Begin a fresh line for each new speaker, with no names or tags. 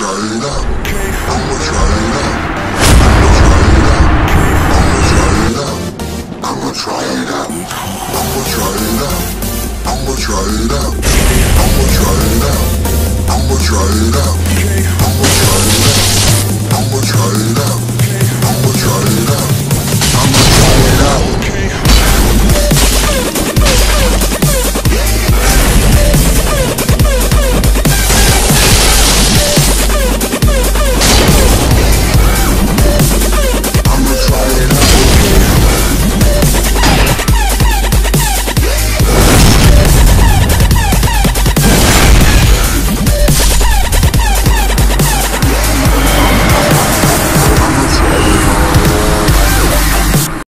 I'm going to I'm
out. I'm a China. I'm a I'm a China. I'm a I'm